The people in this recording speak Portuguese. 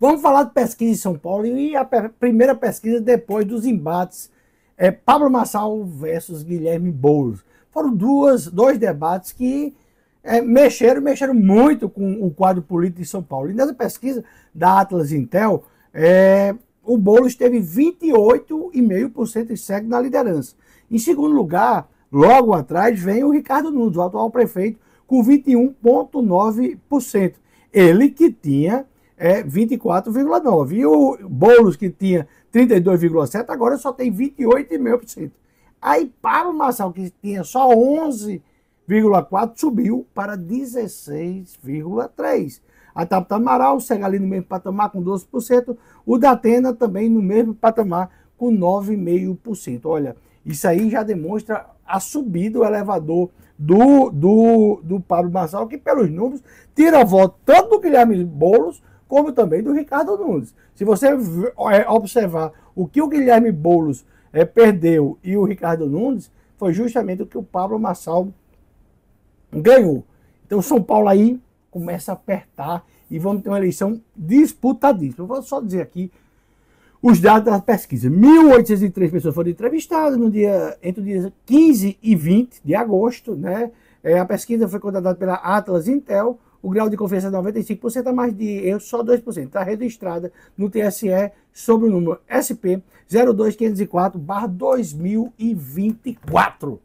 Vamos falar de pesquisa em São Paulo e a primeira pesquisa depois dos embates é Pablo Massal versus Guilherme Boulos. Foram duas, dois debates que é, mexeram, mexeram muito com o quadro político de São Paulo. E nessa pesquisa da Atlas Intel, é, o Boulos teve 28,5% e segue na liderança. Em segundo lugar, logo atrás, vem o Ricardo Nunes, o atual prefeito, com 21,9%. Ele que tinha é 24,9%. E o Boulos, que tinha 32,7%, agora só tem 28,5%. Aí para o Marçal, que tinha só 11,4%, subiu para 16,3%. A Tapita Amaral, o Segali no mesmo patamar com 12%, o Datena também no mesmo patamar com 9,5%. Olha, isso aí já demonstra a subida, o elevador do, do, do Pablo Marçal, que pelos números tira voto tanto do Guilherme Boulos como também do Ricardo Nunes. Se você é, observar o que o Guilherme Boulos é, perdeu e o Ricardo Nunes, foi justamente o que o Pablo Marçal ganhou. Então São Paulo aí começa a apertar e vamos ter uma eleição disputadíssima. vou só dizer aqui os dados da pesquisa. 1.803 pessoas foram entrevistadas no dia, entre os dias 15 e 20 de agosto. Né? É, a pesquisa foi contratada pela Atlas Intel. O grau de confiança é 95%, a mais de erros só 2%. Está registrada no TSE sobre o número SP 02504-2024.